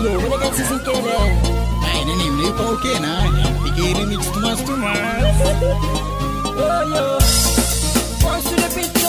I don't nimlipa ukena ikiri michitumastuma oyo konsulebit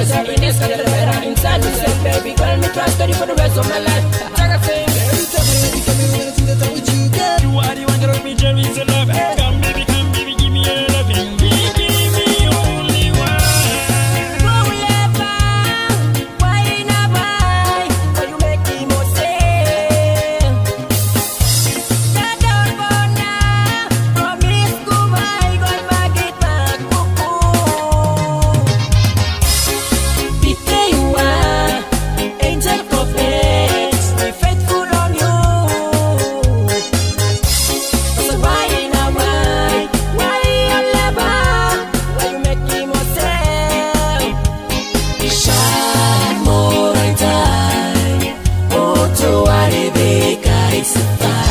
In this I get a better inside myself, baby girl, me try study for the rest of my life. Like I say, waste of.